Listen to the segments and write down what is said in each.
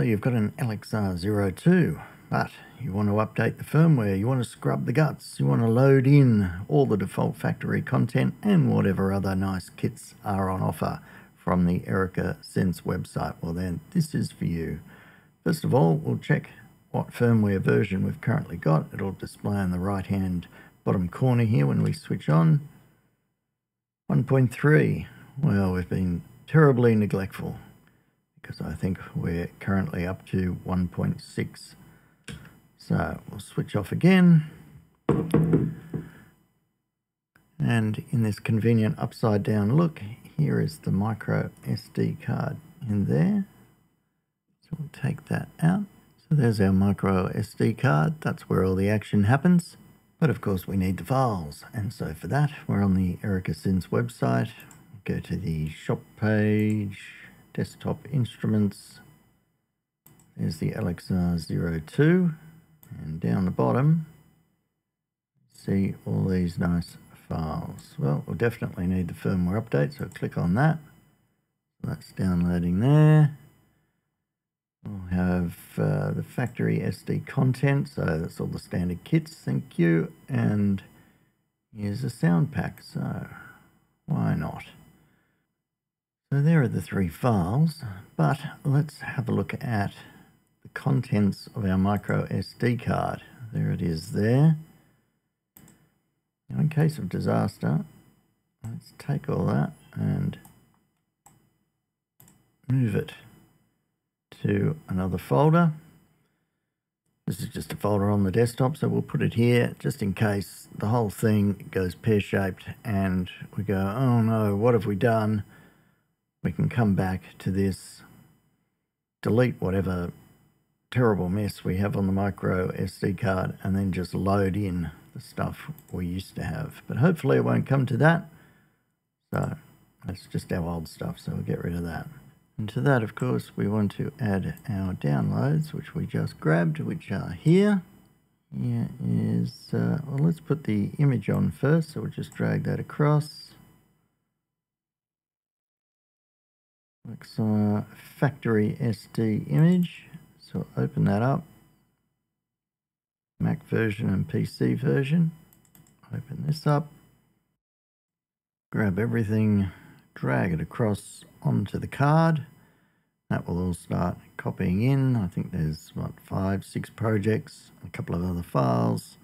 So you've got an LXR02, but you want to update the firmware, you want to scrub the guts, you want to load in all the default factory content and whatever other nice kits are on offer from the Erica Synths website. Well then, this is for you. First of all, we'll check what firmware version we've currently got. It'll display on the right hand bottom corner here when we switch on. 1.3. Well, we've been terribly neglectful because I think we're currently up to 1.6. So we'll switch off again. And in this convenient upside down look, here is the micro SD card in there. So we'll take that out. So there's our micro SD card. That's where all the action happens. But of course we need the files. And so for that, we're on the Erica Synths website. Go to the shop page, desktop instruments. There's the LXR02. And down the bottom, see all these nice files. Well, we'll definitely need the firmware update, so click on that. That's downloading there. We'll have uh, the factory SD content, so that's all the standard kits, thank you. And here's a sound pack, so why not? So there are the three files, but let's have a look at the contents of our micro SD card. There it is there. Now in case of disaster, let's take all that and move it to another folder. This is just a folder on the desktop, so we'll put it here just in case the whole thing goes pear-shaped and we go, oh no, what have we done? We can come back to this, delete whatever terrible mess we have on the micro SD card and then just load in the stuff we used to have. But hopefully it won't come to that. So that's just our old stuff, so we'll get rid of that. And to that, of course, we want to add our downloads, which we just grabbed, which are here. Here is, uh, well, let's put the image on first. So we'll just drag that across. Looks uh, factory SD image. So open that up. Mac version and PC version. Open this up. Grab everything, drag it across onto the card. That will all start copying in. I think there's, what, five, six projects, a couple of other files.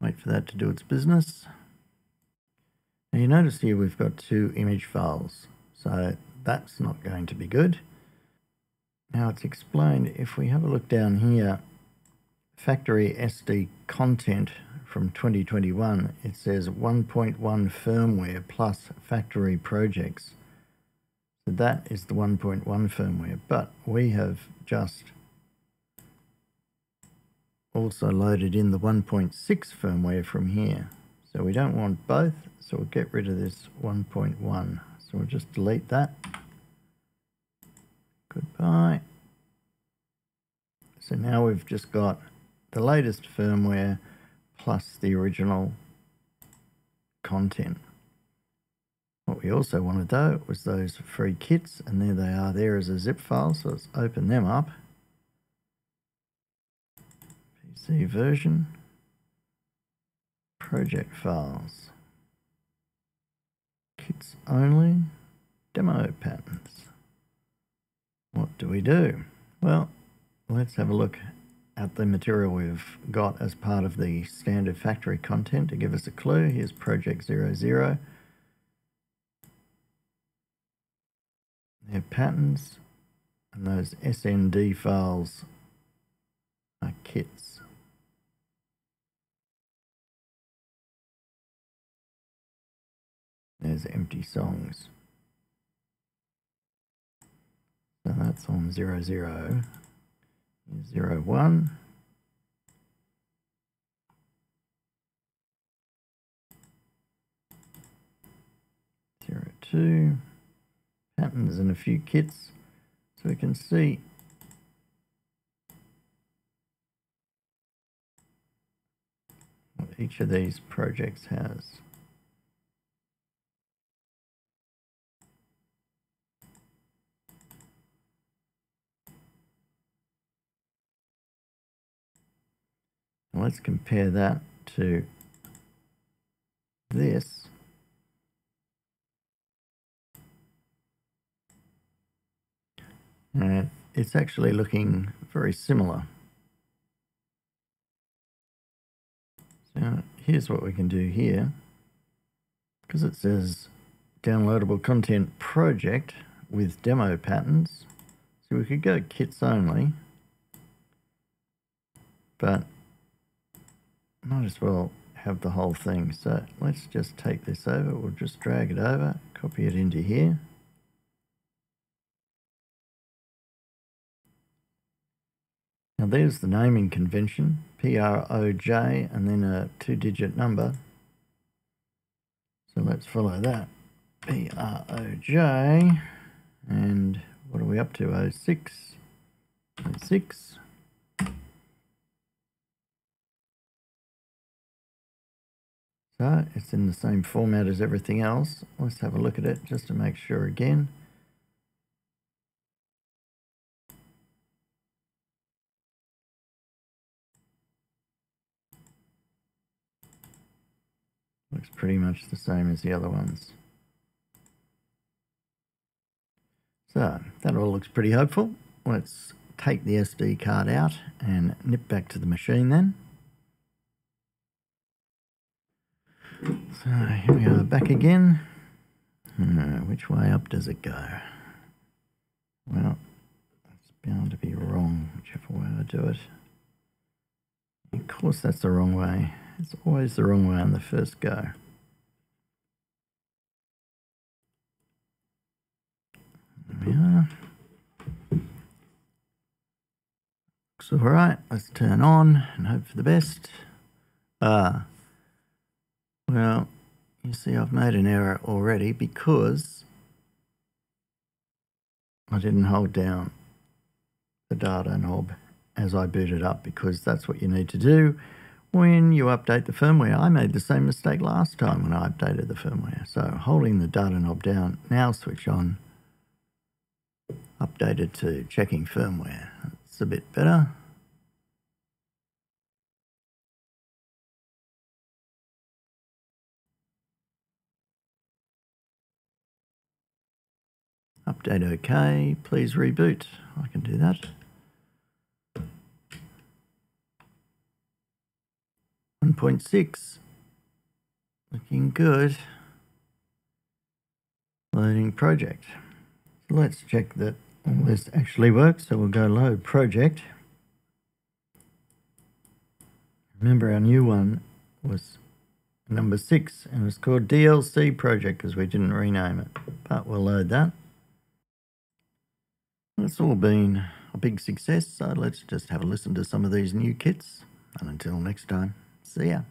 Wait for that to do its business. Now you notice here we've got two image files, so that's not going to be good. Now it's explained, if we have a look down here, factory SD content from 2021, it says 1.1 firmware plus factory projects. So that is the 1.1 firmware, but we have just also loaded in the 1.6 firmware from here. So we don't want both, so we'll get rid of this 1.1. So we'll just delete that. Goodbye. So now we've just got the latest firmware plus the original content. What we also wanted though was those free kits and there they are there as a zip file so let's open them up. PC version, project files, kits only, demo patterns. What do we do? Well, let's have a look at the material we've got as part of the standard factory content to give us a clue. Here's project 00. Their patterns and those SND files are kits. There's empty songs. So that's on 00, 01. Zero two patterns and a few kits so we can see what each of these projects has. Let's compare that to this. And it's actually looking very similar. So here's what we can do here. Because it says downloadable content project with demo patterns. So we could go kits only. But might as well have the whole thing. So let's just take this over. We'll just drag it over, copy it into here. Now there's the naming convention, P-R-O-J, and then a two-digit number. So let's follow that. P-R-O-J, and what are we up to? 06, 06. So it's in the same format as everything else. Let's have a look at it just to make sure again. Looks pretty much the same as the other ones. So that all looks pretty hopeful. Let's take the SD card out and nip back to the machine then. So here we are back again. Uh, which way up does it go? Well, it's bound to be wrong, whichever way I do it. Of course that's the wrong way. It's always the wrong way on the first go. There we are. Looks alright. Let's turn on and hope for the best. Ah, well, you see I've made an error already because I didn't hold down the data knob as I booted up because that's what you need to do when you update the firmware. I made the same mistake last time when I updated the firmware. So holding the data knob down, now switch on, updated to checking firmware. It's a bit better. Update OK. Please reboot. I can do that. 1.6. Looking good. Loading project. So let's check that all this actually works. So we'll go load project. Remember our new one was number six and it's called DLC project because we didn't rename it. But we'll load that. It's all been a big success, so let's just have a listen to some of these new kits. And until next time, see ya.